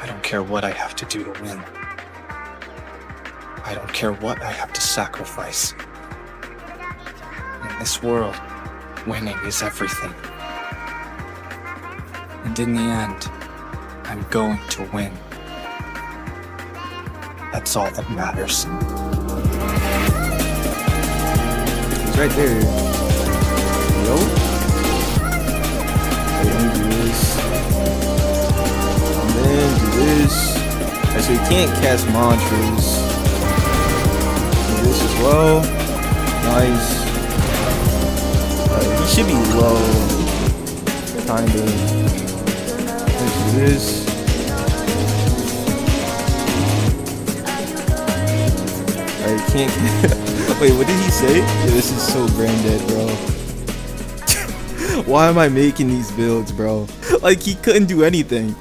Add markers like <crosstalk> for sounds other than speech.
I don't care what I have to do to win. I don't care what I have to sacrifice. In this world, winning is everything. And in the end, I'm going to win. That's all that matters. He's right there. So he can't cast mantras. Do this as well. Nice. Alright, he should be low. Kinda. Let's do this. Alright, can't. <laughs> Wait, what did he say? This is so brain dead, bro. <laughs> Why am I making these builds, bro? Like, he couldn't do anything.